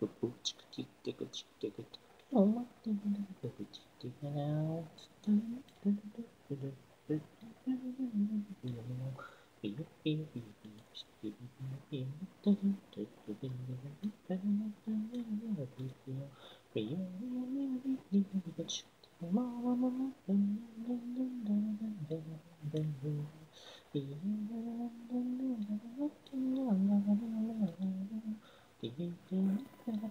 Oh my goodness.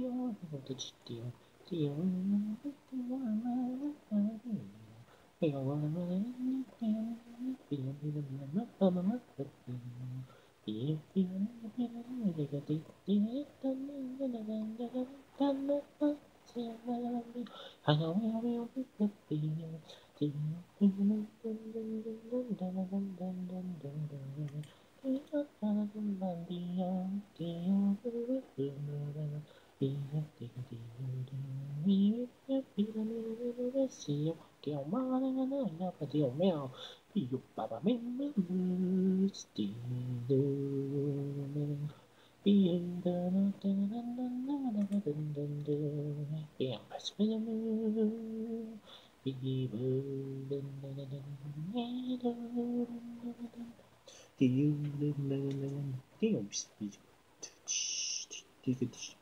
io papà me me me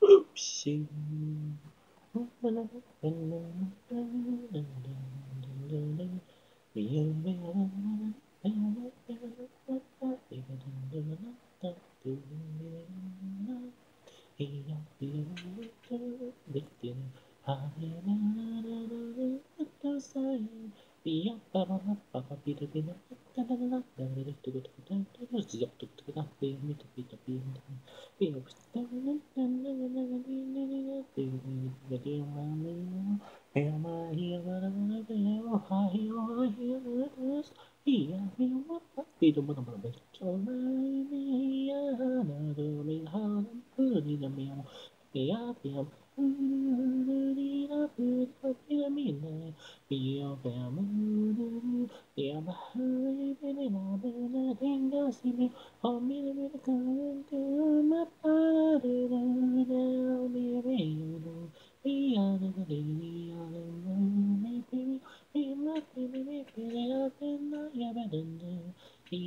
Oops. Be just heal me what be the one of the so me another me how good is a meal be up him be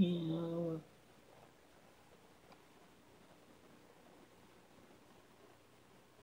Yeah.